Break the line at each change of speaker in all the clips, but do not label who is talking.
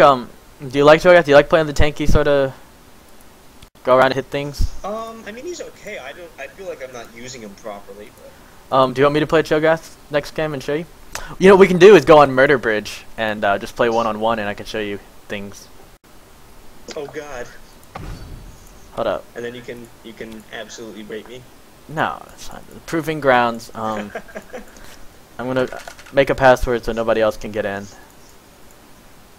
um, do you like Cho'Gath? Do you like playing the tanky sort of go around and hit things?
Um, I mean he's okay. I don't. I feel like I'm not using him properly. But
Um, do you want me to play Cho'Gath next game and show you? You know what we can do is go on Murder Bridge and uh, just play one on one, and I can show you things.
oh god.
Hold up.
And then you can you can absolutely rate me.
No, that's fine. Proving grounds. Um, I'm gonna make a password so nobody else can get in.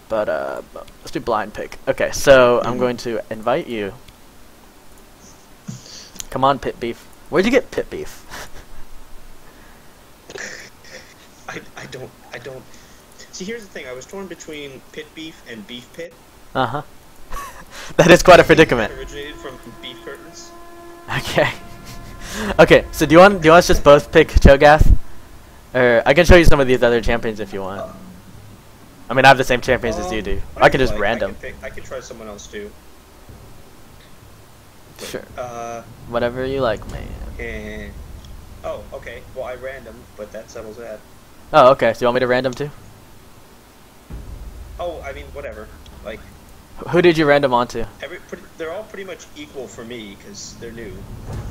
But uh, let's do blind pick. Okay, so I'm going to invite you. Come on, pit beef. Where'd you get pit beef?
I, I don't I don't. See, here's the thing. I was torn between pit beef and beef pit.
Uh huh. that is quite a predicament.
It originated from beef curtains.
Okay. okay, so do you want do you want us just both pick Cho'Gath? Or I can show you some of these other champions if you want. I mean, I have the same champions as you
Um,
do. I
whatever
can just
like.
random.
I can, pick, I can try someone else too. But,
Sure.
Uh.
Whatever you like, man.
eh. Oh, okay. Well, I random, but that settles that.
Oh, okay. So you want me to random too?
Oh, I mean, whatever. Like
Who did you random onto?
every, pretty, they're all pretty much equal for me because they're new.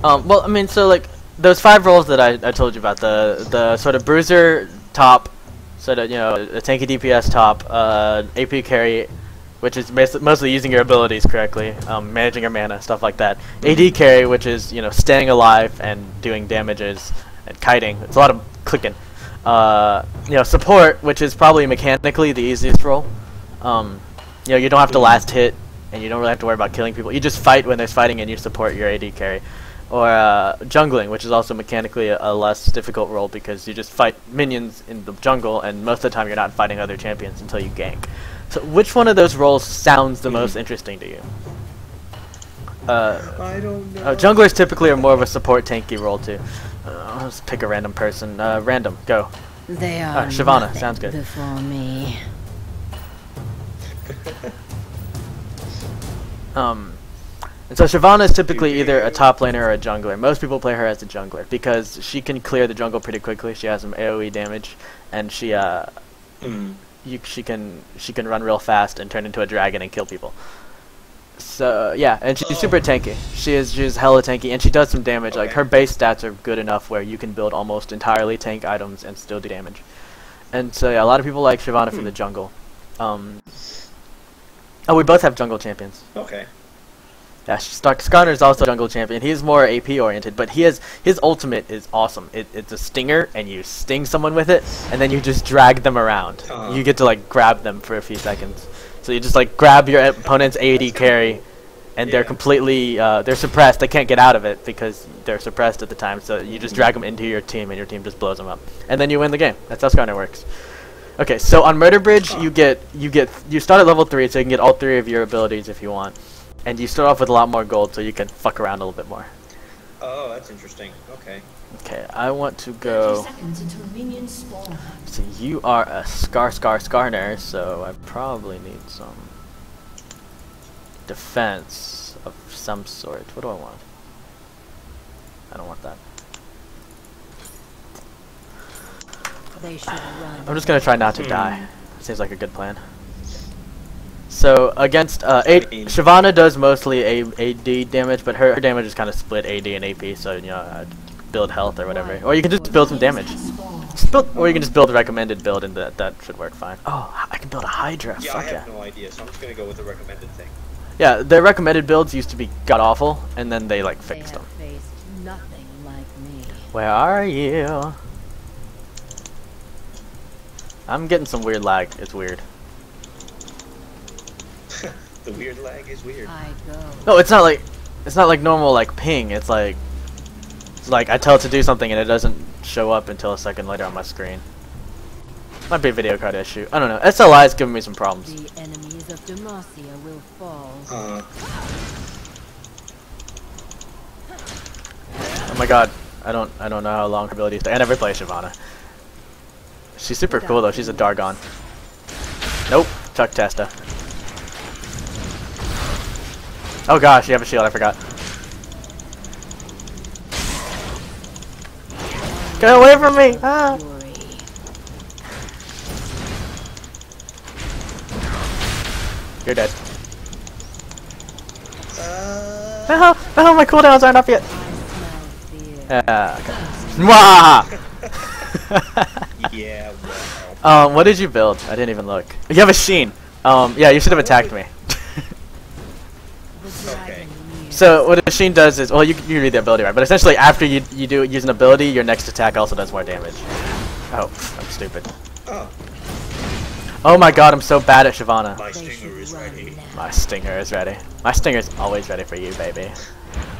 Um, well, I mean, so like those five roles that I, I told you about the the sort of bruiser top, sort of you know a tanky DPS top, uh, AP carry, which is mostly using your abilities correctly, um, managing your mana, stuff like that. AD carry, which is you know staying alive and doing damages and kiting. It's a lot of clicking. Uh, you know support, which is probably mechanically the easiest role. Um, you know you don't have to last hit and you don't really have to worry about killing people. You just fight when there's fighting and you support your AD carry. Or uh, jungling, which is also mechanically a, a less difficult role because you just fight minions in the jungle and most of the time you're not fighting other champions until you gank. So which one of those roles sounds the most interesting to you? Uh,
I don't know.
uh, junglers typically are more of a support tanky role too. Uh, let's pick a random person. Uh, random, go.
They
Ah,
are
Shyvana,
nothing
sounds good.
Before me.
Um, and so Shyvana is typically either a top laner or a jungler. Most people play her as a jungler because she can clear the jungle pretty quickly. She has some AOE damage, and she uh,
Hmm.
you, she can she can run real fast and turn into a dragon and kill people. So yeah, and she's super tanky. She is she's hella tanky, and she does some damage. Like her base stats are good enough where you can build almost entirely tank items and still do damage. And so yeah, a lot of people like Shyvana from
Hmm.
the jungle. Um, oh, we both have jungle champions.
Okay.
Yeah, Stark Skarner is also jungle champion. He's more AP oriented, but he has his ultimate is awesome. It, it's a stinger, and you sting someone with it, and then you just drag them around.
Uh-huh.
You get to like grab them for a few seconds. So you just like grab your opponent's AD carry, and they're completely uh, they're suppressed. They can't get out of it because they're suppressed at the time. So you just drag them into your team, and your team just blows them up, and then you win the game. That's how Skarner works. Okay, so on Murder Bridge, you get you get you start at level three, so you can get all three of your abilities if you want, and you start off with a lot more gold, so you can fuck around a little bit more.
Oh, that's interesting. Okay.
Okay, I want to go.
seconds until minions spawn.
So you are a Scar Scar Skarner, so I probably need some defense of some sort. What do I want? I don't want that.
They should run.
I'm just gonna try not to
Hmm.
die. Seems like a good plan. So against uh, a- Shyvana does mostly a AD damage, but her, her damage is kind of split AD and AP. So you know, uh, build health or whatever, or you can just build some damage. Just build, or you can just build the recommended build, and that that should work fine. Oh, I can build a Hydra.
Yeah, I
Fuck
have
yeah.
no idea, so I'm just gonna go with the recommended thing.
Yeah, the recommended builds used to be god awful, and then they like fixed
have
them.
faced nothing like me.
Where are you? I'm getting some weird lag. It's weird.
The weird lag is weird.
I go.
No, it's not like it's not like normal like ping. It's like it's like I tell it to do something and it doesn't show up until a second later on my screen. Might be a video card issue. I don't know. SLI is giving me some problems.
The enemies of Demacia will fall.
Uh,
Oh my god. I don't I don't know how long her ability is. I never play Shyvana. She's super cool though. She's a Dargon. Nope. Chuck Testa. Oh gosh, you have a shield. I forgot. Get away from me! Ah! You're dead.
Uh,
No, no, my cooldowns aren't up yet.
Smell.
Yeah. Okay. Mwah!
yeah, well.
um, what did you build? I didn't even look. You have a Sheen. Um, yeah, you should have attacked me.
The dragon nears.
So what a Sheen does is, well, you you read the ability right, but essentially after you you do use an ability, your next attack also does more damage. Oh, I'm stupid.
Oh,
Oh my god, I'm so bad at Shyvana.
my stinger is ready.
My stinger is ready. My stinger's always ready for you, baby.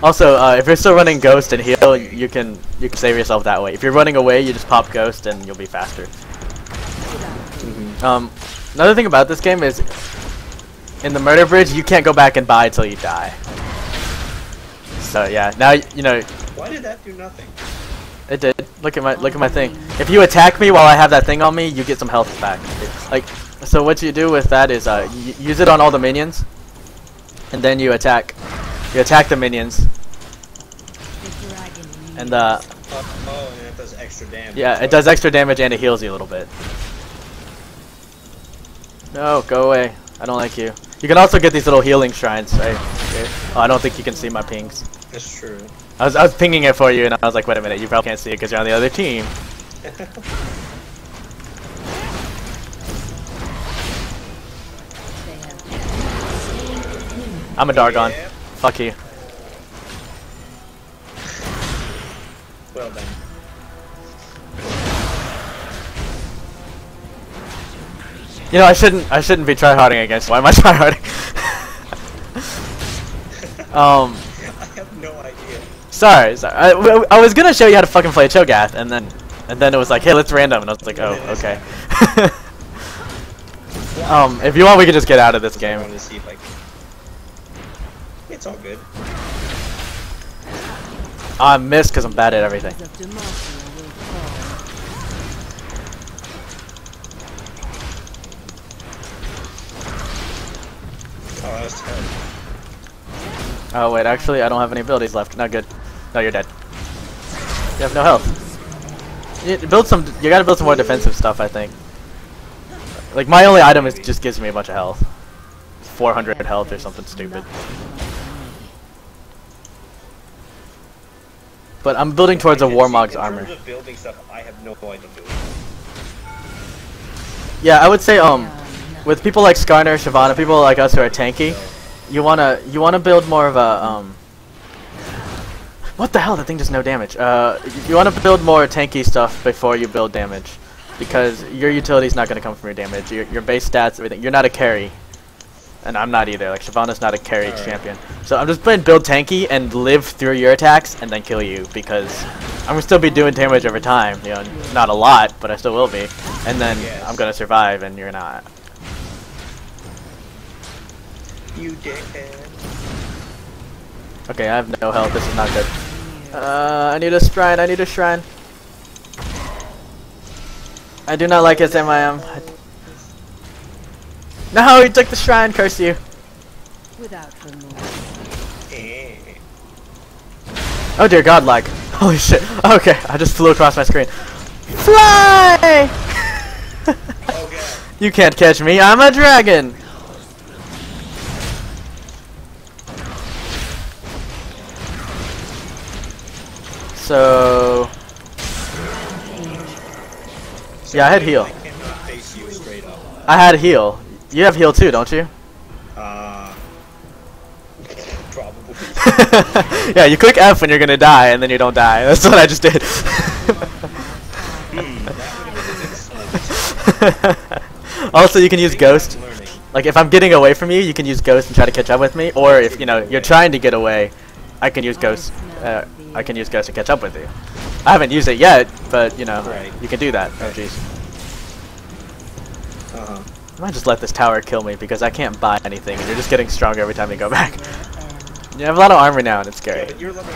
Also, uh, if you're still running Ghost and heal, you can you can save yourself that way. If you're running away, you just pop Ghost and you'll be faster. Um, another thing about this game is, in the Murder Bridge, you can't go back and buy until you die. So yeah, now you know
Why did that do nothing?
it did. Look at my look at my thing. If you attack me while I have that thing on me, you get some health back. Like, so what you do with that is uh, you use it on all the minions, and then you attack. You attack the minions,
The dragon nears.
and uh,
Oh, and it does extra damage.
yeah, it does extra damage and it heals you a little bit. No, go away. I don't like you. You can also get these little healing shrines right here. Oh, I don't think you can see my pings.
That's true.
I was, I was pinging it for you, and I was like, wait a minute, you probably can't see it because you're on the other team. I'm a Dargon.
Yeah.
Fuck you.
Well then.
You know, I shouldn't. I shouldn't be tryharding against. Why am I tryharding? um,
I have no idea.
Sorry, sorry. I, I was gonna show you how to fucking play Cho'Gath, and then, and then it was like, hey, let's random, and I was like, oh, okay. um, if you want, we can just get out of this
I
game.
wanted to see if I can. It's all good.
I missed because I'm bad at everything.
of Demacia will fall.
Oh, that was terrible.
Oh wait, actually, I don't have any abilities left. Not good. No, you're dead. You have no health. You build some. You gotta build some more defensive stuff, I think. Like my only item is just gives me a bunch of health. 400 health or something stupid. But I'm building towards a Warmog's armor.
terms of building stuff, I no.
Yeah, I would say um, with people like Skarner, Shyvana, people like us who are tanky, you wanna you wanna build more of a um. What the hell? That thing does no damage. Uh, you wanna build more tanky stuff before you build damage, because your utility's not gonna come from your damage. Your your base stats, everything. You're not a carry, and I'm not either. Like Shyvana's not a carry
Alright.
champion. So I'm just playing build tanky and live through your attacks and then kill you because I'm gonna still be doing damage over time. You know, not a lot, but I still will be. And then
Yes.
I'm gonna survive, and you're not.
You dickhead.
Okay, I have no health. This is not good. Uh, I need a shrine. I need a shrine. I do not like SMIM. I- No, he took the shrine. Curse you.
Without remorse.
Eh.
Oh dear God, lag. Holy shit. Okay, I just flew across my screen. Fly! You can't catch me. I'm a dragon. So Yeah, I had heal.
I cannot face you straight up.
I had heal. You have heal too, don't you?
Uh. Probably.
yeah, you click F when you're gonna die, and then you don't die. That's what I just did.
That would have been excellent.
also, you can use Ghost. Like, if I'm getting away from you, you can use Ghost and try to catch up with me. Or if, you know, you're trying to get away, I can use Ghost. Uh, I can use Ghost to catch up with you. I haven't used it yet, but, you know,
Right.
you can do that. Oh, jeez.
Uh-huh.
I might just let this tower kill me because I can't buy anything, and you're just getting stronger every time you go back. You have a lot of armor now, and it's
Yeah,
scary.
but you're level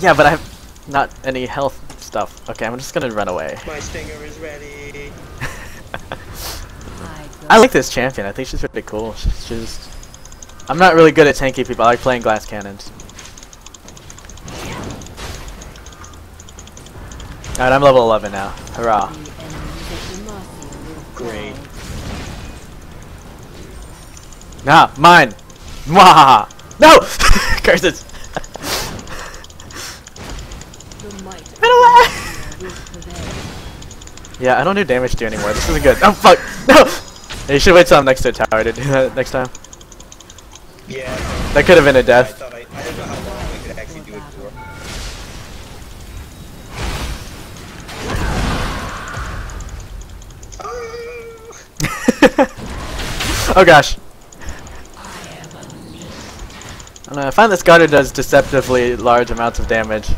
Yeah, but I have not any health stuff. Okay, I'm just gonna run away.
My stinger is ready.
I like this champion. I think she's pretty cool. She's just. I'm not really good at tanky people. I like playing glass cannons. Alright, I'm level 11 now. Hurrah.
The enemies of Demacia will
Great.
Nah, mine. Mwahaha. No! Curses.
The might of
away! Yeah, I don't do damage to you anymore. This isn't good. Oh fuck! No! You should wait till I'm next to a tower to do that next time.
Yeah.
That could have been a death. Oh gosh. I know, I find this Garter does deceptively large amounts of damage.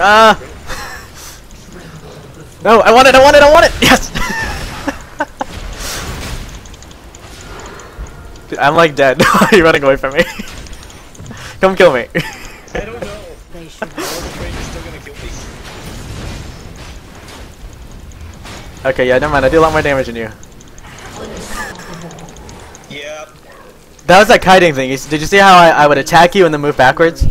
Ah! no, I want it, I want it, I want it! Yes! Dude, I'm like dead. Why are you running away from me? Come kill me.
I don't know.
Okay, yeah, never mind. I do a lot more damage than you.
Yeah.
That was that kiting thing. Did you see how I, I would attack you and then move backwards?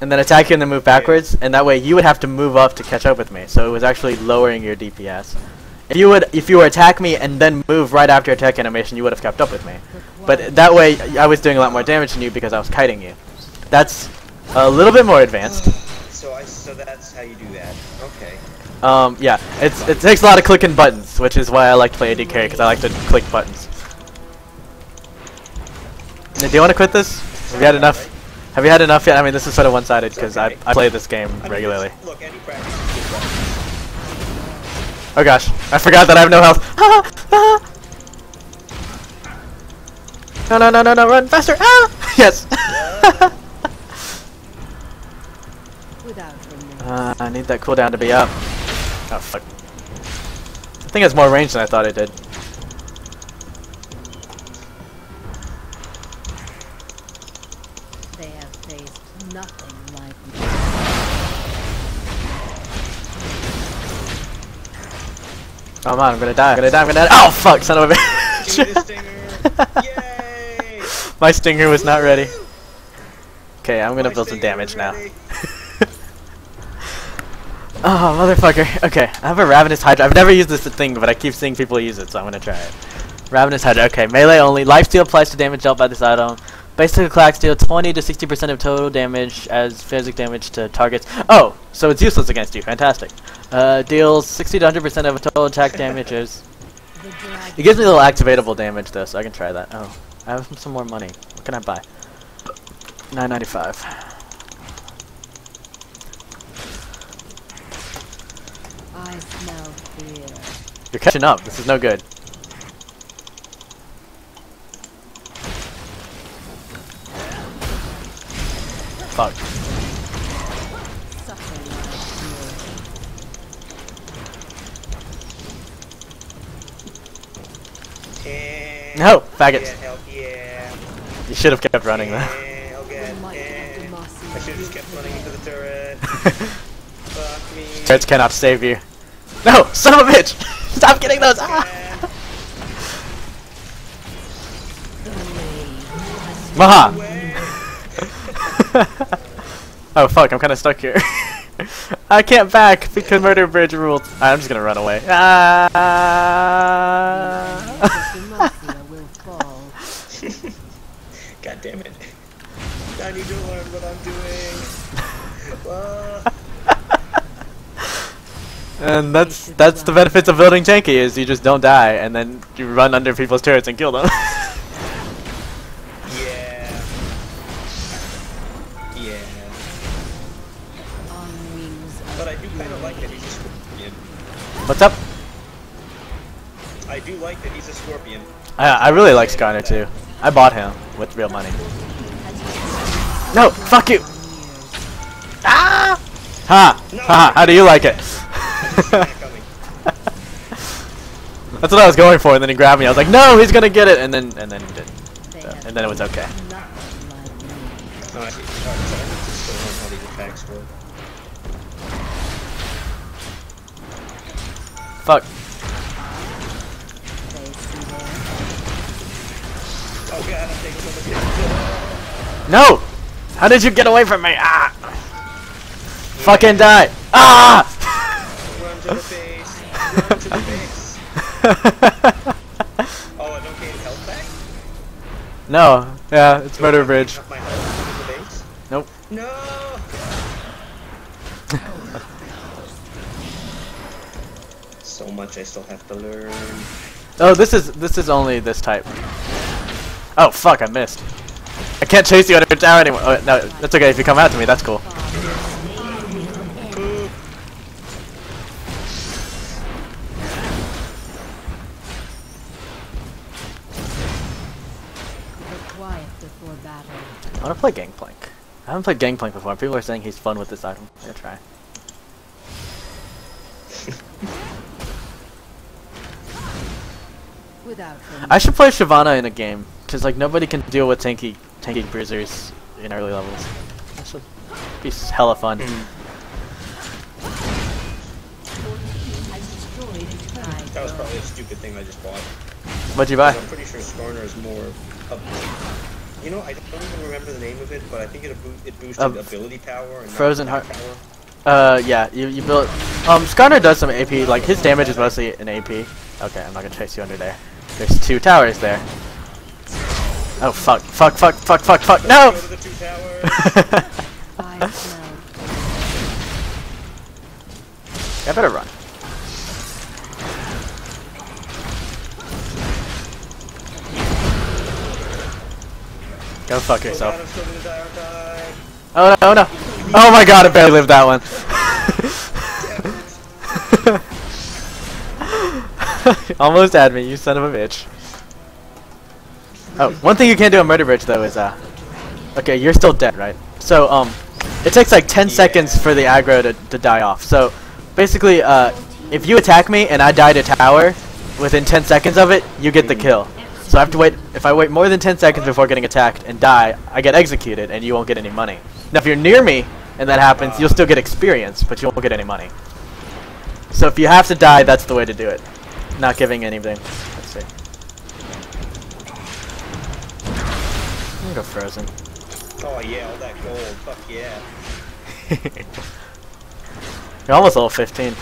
And then attack you and then move backwards? And that way you would have to move up to catch up with me. So it was actually lowering your DPS. If you would, if you were attack me and then move right after attack animation, you would have kept up with me. But that way, I was doing a lot more damage than you because I was kiting you. That's a little bit more advanced.
So I so that's how you do that.
Um, yeah, it's it takes a lot of clicking buttons, which is why I like to play AD carry because I like to click buttons. Now, Do you want to quit this? Have you had enough? Have you had enough yet? I mean, this is sort of one-sided because I. I play this game regularly.
it's- Look, any practice is good practice.
Oh gosh, I forgot that I have no health. no, no, no, no, no, run faster! Ah! Yes. uh, I need that cooldown to be up. Oh fuck. I think it's more range than I thought it did.
They have faced nothing like me.
Oh man, I'm gonna die. I'm gonna die. I'm gonna die. Oh fuck, son of a bitch.
Give stinger. Yay!
My stinger was not ready. Okay, I'm gonna
My
build some damage now.
ready.
Oh, motherfucker. Okay, I have a Ravenous Hydra. I've never used this thing, but I keep seeing people use it, so I'm gonna try it. Ravenous Hydra. Okay, melee only. Lifesteal applies to damage dealt by this item. Basic attack deal 20 to 60% of total damage as physical damage to targets. Oh, so it's useless against you. Fantastic. Uh, deals 60 to 100% of total attack damages. It gives me a little activatable damage though, so I can try that. Oh, I have some more money. What can I buy? 9.95. You're catching up. This is no good. Fuck.
Suffer like fury.
And
No, faggots.
Yeah, hell yeah.
You should have kept running though.
Yeah, okay.
The might of
and
Demacia
I should have just kept running into the turret. Fuck me.
Turrets cannot save you. No, son of a bitch! Stop getting those! Ah!
Yeah.
The blade
Maha! Oh fuck, I'm kinda stuck here. I can't back because murder bridge rules. I'm just gonna run away. Ah!
Demacia will fall.
God damn it. I need to learn what I'm doing. Uh,
and that's that's the benefits of building tanky is you just don't die and then you run under people's turrets and kill them.
yeah. Yeah.
On wings of
But I do kind of like that he's a scorpion.
What's up?
I do like that he's a scorpion.
I I really like Skarner too. I bought him with real money. No, fuck you. Ah! Ha! Ha! How do you like it? That's what I was going for, and then he grabbed me. I was like, "No, he's gonna get it," and then and then he did. So, and then it was okay.
Nothing like me.
No, I see. Alright, so I need to still learn how these attacks work.
Fuck.
They see their
god, I'm taking so much damage.
No! How did you get away from me? Ah! Fucking die! Ah!
To the base. Run to the base. Oh, I don't gain health back?
no, yeah, it's Murder Bridge.
Up my health with the base?
Nope.
No! so much I still have to learn.
Oh, this is this is only this type. Oh fuck, I missed. I can't chase you under tower anymore. Oh, no, that's okay if you come out to me. That's cool. Play Gangplank. I haven't played Gangplank before. People are saying he's fun with this item. I'm gonna try. I should play Shyvana in a game, cause like nobody can deal with tanky tanky bruisers in early levels. That should be hella fun.
has destroyed a turret.
That was probably a stupid thing I just bought.
What'd you buy?
I'm pretty sure Skarner is more of You know, I don't even remember the name of it, but I think it, boo- it boosted
Um,
ability power and
Frozen Heart-
power.
Uh, yeah, you you built. Um, Skarner does some AP. Like his damage is mostly an AP. Okay, I'm not gonna chase you under there. There's two towers there. Oh fuck! Fuck! Fuck! Fuck! Fuck! Fuck! No!
Go to the two towers.
I
better run. Fuck
Oh
yourself.
God, I'm still gonna die or die.
Oh no, oh no. Oh my god, I barely lived that one. Almost had me, you son of a bitch. Oh, one thing you can't do on Murder Bridge though is uh Okay, you're still dead, right? So um it takes like 10 seconds for the aggro to, to die off. So basically uh if you attack me and I die to tower within 10 seconds of it, you get the kill. So I have to wait if I wait more than 10 seconds before getting attacked and die, I get executed and you won't get any money. Now if you're near me and that happens, you'll still get experience, but you won't get any money. So if you have to die, that's the way to do it. Not giving anything. Let's see. I'm gonna go frozen.
Oh yeah, all that gold. Fuck yeah.
You're almost level 15.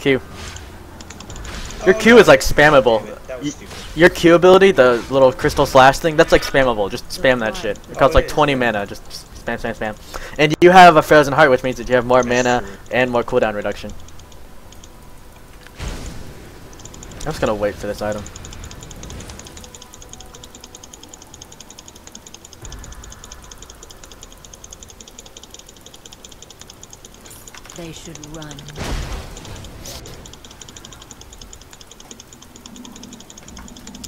Q. Your
Oh,
Q
no.
is like spammable.
Damn it, that
Y-
was stupid.
Your Q ability, the little crystal slash thing, that's like spammable. Just spam that shit. It costs
Oh, it
like
is.
20 mana. Just spam, spam, spam. And you have a frozen heart, which means that you have more
That's
mana
true.
and more cooldown reduction. I'm just gonna wait for this item.
They should run.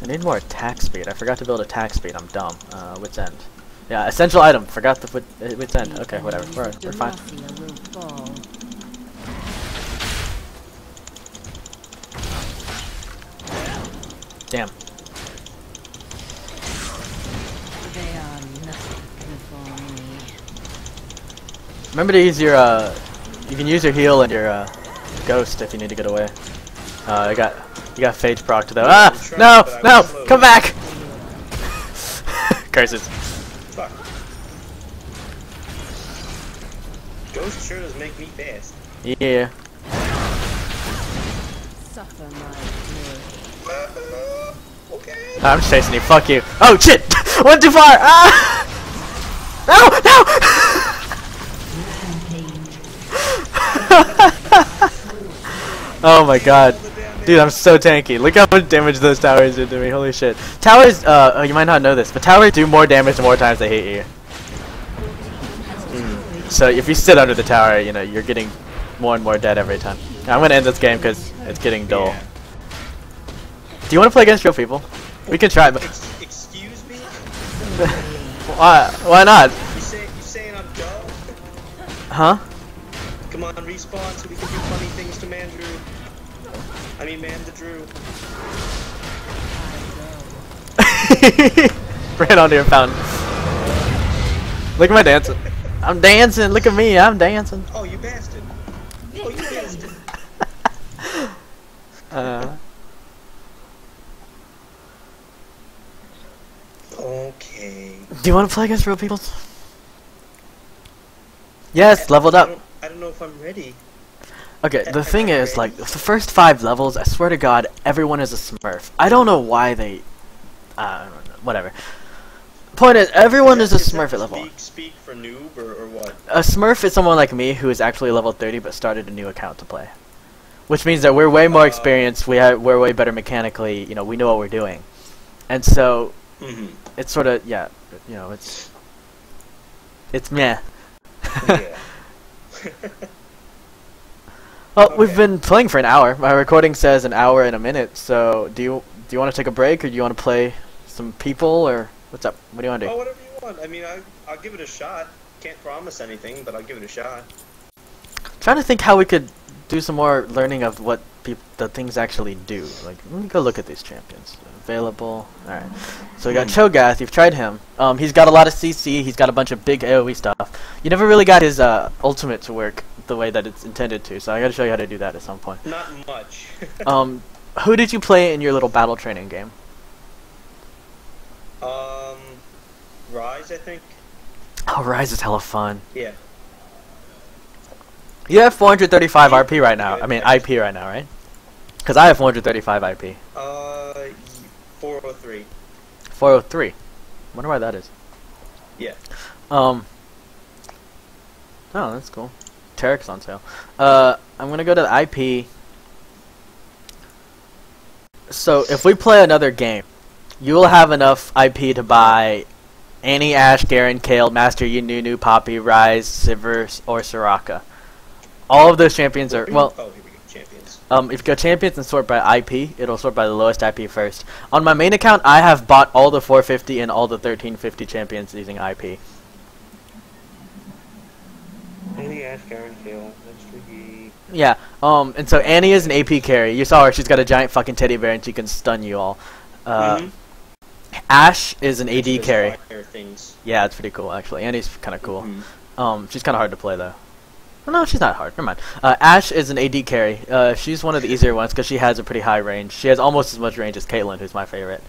I need more attack speed. I forgot to build attack speed. I'm dumb. Uh, wit's end. Yeah, essential item. Forgot the wit, uh, wit's end. Okay, whatever. We're, we're fine. Damn. Remember to use your, uh, you can use your heal and your, uh, ghost if you need to get away. Uh, I got, you got phage proc though. Ah! No! No!
slow.
Come back! Curses.
Fuck. Ghost sure does make me fast.
Yeah.
Suffer my fury.
okay.
I'm just chasing you. Fuck you. Oh shit! Went too far! Ah! No! No! oh my god. Dude, I'm so tanky. Look how much damage those towers did to me. Holy shit. Towers, uh, oh, you might not know this, but towers do more damage the more times they hit you. Mm. So if you sit under the tower, you know, you're getting more and more dead every time. I'm gonna end this game because it's getting dull.
Yeah.
Do you want to play against real people? We can try, but
Ex- excuse me?
why? Why not?
You say you saying I'm dumb?
Huh?
Come on, respawn so we can do funny things to Mandrew. I mean, man the Drew.
Ran onto your fountain. Look at my dancing. I'm dancing. Look at me. I'm dancing.
Oh, you bastard. Oh, you bastard.
Uh,
Okay.
do you want to play against real people? Yes, leveled
I
up.
don't, I don't know if I'm ready.
Okay, the thing is, like, the first five levels, I swear to God, everyone is a Smurf. I don't know why they. I don't know, whatever. Point is, everyone is a Smurf at level.
Speak, speak for noob or, or what?
A Smurf is someone like me who is actually level 30 but started a new account to play. Which means that we're way more
Uh,
experienced, we have, we're way better mechanically, you know, we know what we're doing. And so,
hmm
it's sort of, yeah, you know, it's. It's meh.
yeah.
Well, we've been playing for an hour. My recording says an hour and a minute. So, do you do you want to take a break, or do you want to play some people, or what's up? What do you want to do?
oh, whatever you want. I mean, I, I'll give it a shot. Can't promise anything, but I'll give it a shot.
trying to think how we could do some more learning of what the things actually do. Like, let me go look at these champions. Available. All right. So we got Cho'Gath. You've tried him. Um, he's got a lot of CC. He's got a bunch of big AOE stuff. You never really got his uh, ultimate to work the way that it's intended to. So I got to show you how to do that at some point.
Not much.
Um, who did you play in your little battle training game?
um, Ryze, I think.
Oh, Ryze is hella fun.
Yeah.
You have 435 RP right now. I mean IP right now, right? Because I have 435 IP.
Uh, 403.
403. Wonder why that is.
Yeah.
Um. Oh, that's cool. Taric's on sale. Uh, I'm gonna go to the IP. So if we play another game, you will have enough IP to buy Annie, Ashe, Garen, Kayle, Master Yi, Nunu, Poppy, Ryze, Sivir, or Soraka. All of those champions are well.
Oh, here we go. Champions.
Um, if you go champions and sort by IP, it'll sort by the lowest IP first. On my main account, I have bought all the 450 and all the 1350 champions using IP.
Only Ashe, Garen, Kayle, Master Yi.
Yeah. Um, and so Annie is an AP carry. You saw her; she's got a giant fucking teddy bear, and she can stun you all. Uh,
Mhm.
Ashe is an AD
Those
carry.
Things.
Yeah, it's pretty cool actually. Annie's kind of cool.
Mhm.
Um, she's kind of hard to play though. Oh, no, she's not hard. Never mind. Uh, Ashe is an AD carry. Uh, she's one of the easier ones because she has a pretty high range. She has almost as much range as Caitlyn, who's my favorite.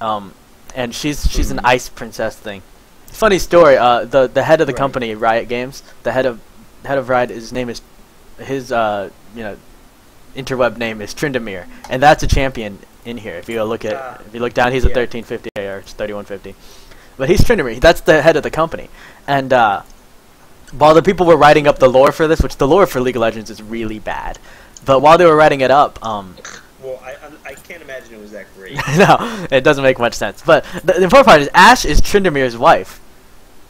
Um, and she's she's an
Mhm.
ice princess thing. Funny story. Uh, the the head of the
Right.
company, Riot Games, the head of head of Riot, his name is his uh you know interweb name is Tryndamere, and that's a champion in here. If you go look at
Ah.
if you look down, he's a 1350 or 3150. But he's Tryndamere. That's the head of the company, and uh, while the people were writing up the lore for this, which the lore for League of Legends is really bad, but while they were writing it up, um,
Well, I, I'm- can't imagine it was that great.
no, it doesn't make much sense. But the, the important part is Ashe is Tryndamere's wife,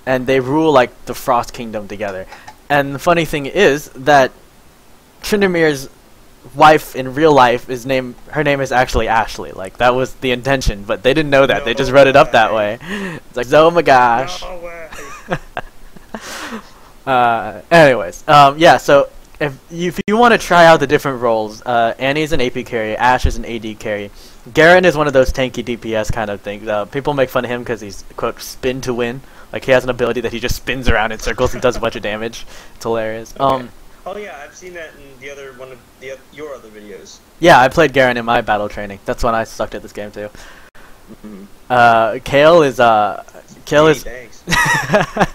and they rule like the Frost Kingdom together. And the funny thing is that Tryndamere's wife in real life is name her name is actually Ashley. Like that was the intention, but they didn't know that. they
No
just wrote it up that way. It's like oh my gosh.
No.
Uh, anyways, um, yeah. So if you, if you want to try out the different roles, uh, Annie's an AP carry, Ashe is an AD carry, Garen is one of those tanky DPS kind of things. Uh, people make fun of him because he's quote spin to win. Like he has an ability that he just spins around in circles and does a bunch of damage. It's hilarious.
Okay.
Um,
Oh yeah, I've seen that in the other one of the oth- your other videos.
yeah, I played Garen in my battle training. That's when I sucked at this game too.
Mm-hmm.
Uh, Kayle is uh, Kayle is
thanks.
I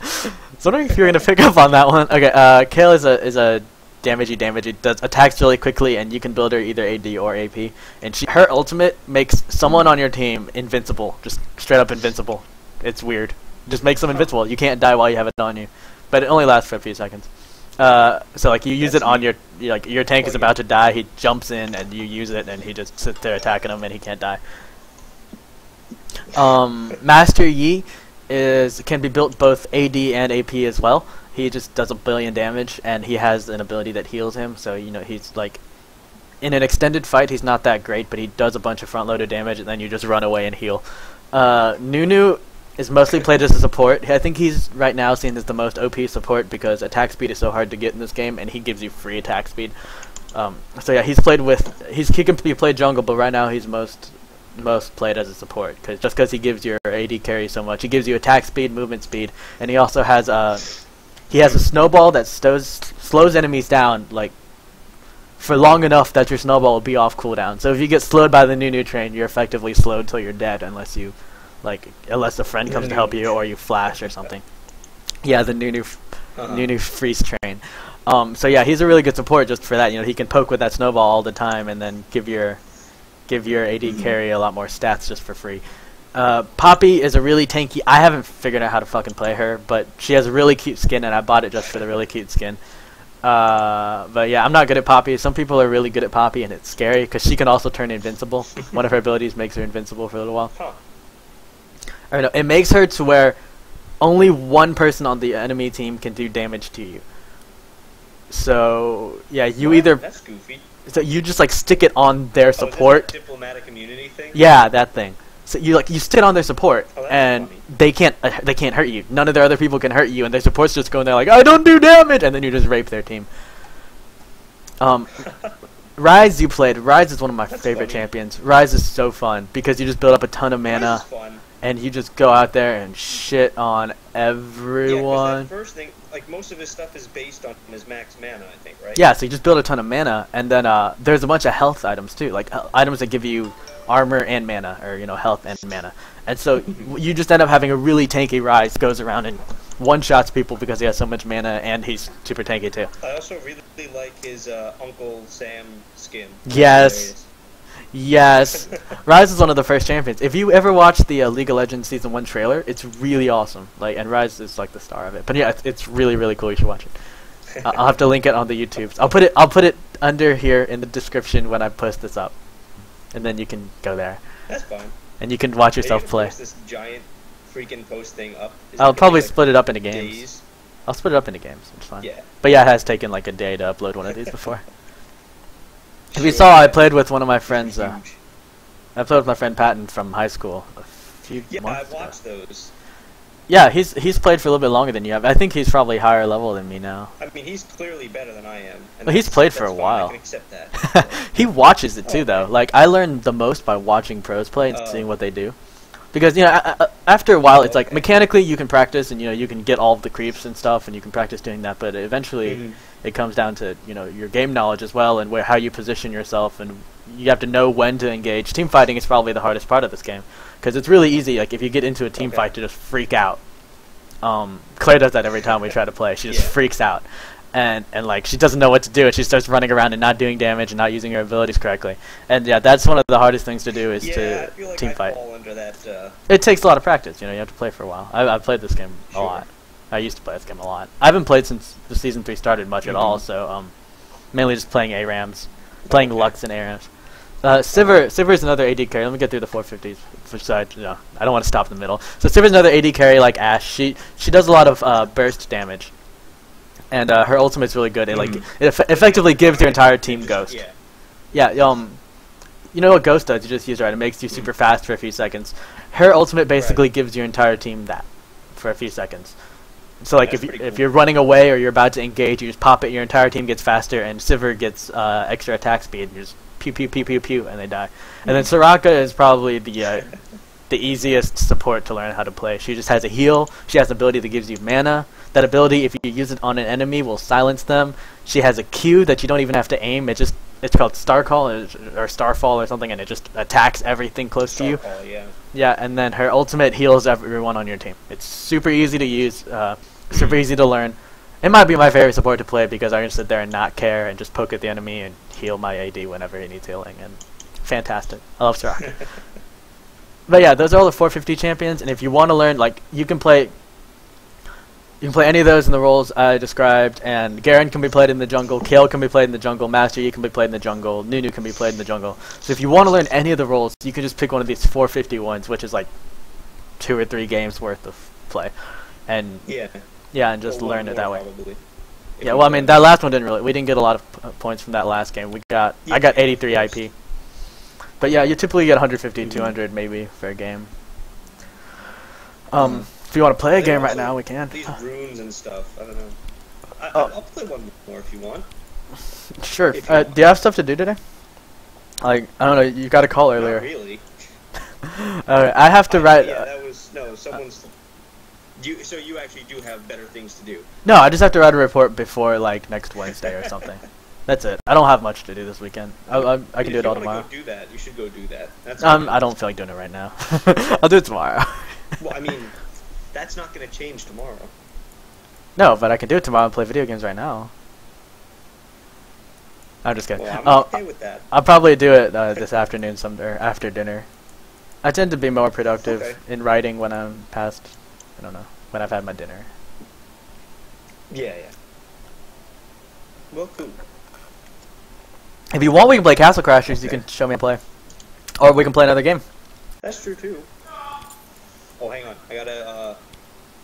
was wondering if you were gonna pick up on that one. Okay, uh, Kayle is a is a damagey damagey does attacks really quickly, and you can build her either AD or AP. And she her ultimate makes someone on your team invincible, just straight up invincible. It's weird. Just makes them invincible. You can't die while you have it on you, but it only lasts for a few seconds. Uh, so like you use it on your like your tank is about to die. He jumps in and you use it, and he just sits there attacking him, and he can't die. Um, Master Yi is can be built both AD and AP as well. He just does a billion damage, and he has an ability that heals him. So you know he's like in an extended fight, he's not that great, but he does a bunch of front loaded damage, and then you just run away and heal. Uh, Nunu is mostly played as a support. I think he's right now seen as the most OP support because attack speed is so hard to get in this game, and he gives you free attack speed. Um, so yeah, he's played with he's he can be played jungle, but right now he's most most played as a support cause just because he gives your AD carry so much, he gives you attack speed, movement speed, and he also has a he has a snowball that stows, slows enemies down like for long enough that your snowball will be off cooldown. So if you get slowed by the Nunu train, you're effectively slowed till you're dead unless you like unless a friend comes to help you or you flash or something. Yeah, the new f-
Uh-huh.
Nunu freeze train. Um, so yeah, he's a really good support just for that. You know, he can poke with that snowball all the time and then give your give your AD
Mm-hmm.
carry a lot more stats just for free. Uh, Poppy is a really tanky. I haven't figured out how to fucking play her, but she has a really cute skin, and I bought it just for the really cute skin. Uh, but yeah, I'm not good at Poppy. Some people are really good at Poppy, and it's scary because she can also turn invincible. One of her abilities makes her invincible for a little while.
Huh.
Or no, it makes her to where only one person on the enemy team can do damage to you. So yeah, you
What?
either
That's goofy.
so you just like stick it on their
Oh,
support.
that diplomatic immunity thing.
Yeah, that thing. So you like you stick it on their support,
Oh,
and
funny.
they can't uh, they can't hurt you. None of their other people can hurt you, and their support's just going there like I don't do damage, and then you just rape their team. Um, Ryze you played. Ryze is one of my
That's
favorite
funny.
champions. Ryze is so fun because you just build up a ton of mana,
This is fun.
And you just go out there and shit on
Yeah,
everyone.
that first thing, like most of his stuff is based on his max mana, I think, right?
Yeah, so you just build a ton of mana, and then uh, there's a bunch of health items too, like uh, items that give you armor and mana, or you know health and mana. And so you just end up having a really tanky Ryze goes around and one shots people because he has so much mana and he's super tanky too.
I also really like his uh, Uncle Sam skin.
Yes. Yes, Ryze is one of the first champions. If you ever watched the uh, League of Legends season one trailer, it's really awesome. Like, and Ryze is like the star of it. But yeah, it's, it's really really cool. You should watch it. I'll have to link it on the YouTube. I'll put it. I'll put it under here in the description when I post this up, and then you can go there
That's fine.
and you can watch yourself play.
This giant freaking post thing up. Is
I'll
be,
probably
like,
split it up into games.
Days?
I'll split it up into games. It's fine.
Yeah.
But yeah, it has taken like a day to upload one of these before. You saw, I played with one of my friends. Uh, I played with my friend Patton from high school a few
Yeah, I
months ago.
watched those.
Yeah, he's he's played for a little bit longer than you have. I think he's probably higher level than me now.
I mean, he's clearly better than I am.
Well, he's played for a
fine,
while.
I can accept that.
he watches it too, though. Like I learned the most by watching pros play and
Oh.
seeing what they do, because you know a- a- after a while it's like mechanically you can practice and you know you can get all of the creeps and stuff and you can practice doing that, but eventually
Mhm.
It comes down to you know your game knowledge as well and where how you position yourself and you have to know when to engage. Team fighting is probably the hardest part of this game because it's really easy. Like if you get into a team
Okay.
fight to just freak out. Um, Claire does that every time we try to play. She just
Yeah.
freaks out, and and like she doesn't know what to do, and she starts running around and not doing damage and not using her abilities correctly. And yeah, that's one of the hardest things to do is
yeah,
to
like
team
I
fight.
that. Uh,
It takes a lot of practice. You know, you have to play for a while. I, I've played this game a lot. I used to play this game a lot. I haven't played since the season three started much at all.
Mhm.
So um, mainly just playing ARAMs, playing
Okay.
Lux and ARAMs. Uh, Sivir, Sivir is another AD carry. Let me get through the 450s. Which I, you know, I don't want to stop in the middle. So Sivir is another AD carry like Ashe. She she does a lot of uh, burst damage, and uh, her ultimate's really good. It like
Mhm.
it eff- effectively gives your entire team Ghost.
Yeah.
Yeah, um, you know what Ghost does? You just use it right. It makes you super fast for a few seconds. Her ultimate basically gives your entire team that for a few seconds. So like
That's
if you,
pretty
if
cool.
you're running away or you're about to engage, you just pop it. Your entire team gets faster, and Sivir gets uh, extra attack speed. You just pew pew pew pew pew, and they die. And then Soraka is probably the uh, the easiest support to learn how to play. She just has a heal. She has an ability that gives you mana. That ability, if you use it on an enemy, will silence them. She has a Q that you don't even have to aim. It just it's called Star Call or Starfall or something, and it just attacks everything close to you.
Starfall, yeah.
Yeah, and then her ultimate heals everyone on your team. It's super easy to use, uh, super easy to learn. It might be my favorite support to play because I can sit there and not care and just poke at the enemy and heal my AD whenever he needs healing. And fantastic. I love Soraka. but yeah, those are all the 450 champions. And if you want to learn, like you can play, you can play any of those in the roles I described. And Garen can be played in the jungle, Kayle can be played in the jungle, Master Yi can be played in the jungle, Nunu can be played in the jungle. So if you want to learn any of the roles, you can just pick one of these 450 ones, which is like two or three games worth of play, and
Yeah.
yeah, and just
one
learn it that way.
Probably.
Yeah,
we
well, I mean that last one didn't really. We didn't get a lot of p- points from that last game. We got I got 83
of.
IP. But yeah, you typically get 150,
Mhm.
200 maybe for a game. Um, if you want to play a game right now, we can.
These runes and stuff. I don't know. I,
Oh.
I'll play one more if you want.
Sure.
if you
Uh,
want.
do you have stuff to do today? Like I don't know. You got a call earlier.
Not really.
Okay, I have to
I-
write.
Yeah,
uh,
that was no. Someone's. You so you actually do have better things to do.
no, I just have to write a report before like next Wednesday or something. That's it. I don't have much to do this weekend. I, I, I can do it all tomorrow.
Go do that. You should go do that. That's.
Um. I don't feel like doing it right now. I'll do it tomorrow.
Well, I mean, that's not going to change tomorrow.
no, but I can do it tomorrow and play video games right now. I'm just kidding.
Well, I'm
Oh,
okay with that.
I'll probably do it uh, this afternoon, some or after dinner. I tend to be more productive
Okay.
in writing when I'm past. I don't know when I've had my dinner.
Yeah, yeah. Well, cool.
If you want, we can play Castle Crashers. You can show me a play, or we can play another game.
That's true too. Oh, hang on. I gotta uh,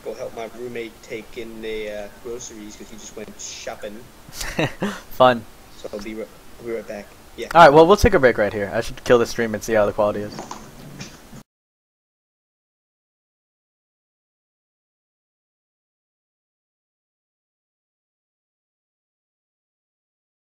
go help my roommate take in the uh, groceries because he just went shopping.
Fun.
So I'll be, I'll be right back. Yeah.
All right. Well, we'll take a break right here. I should kill the stream and see how the quality is.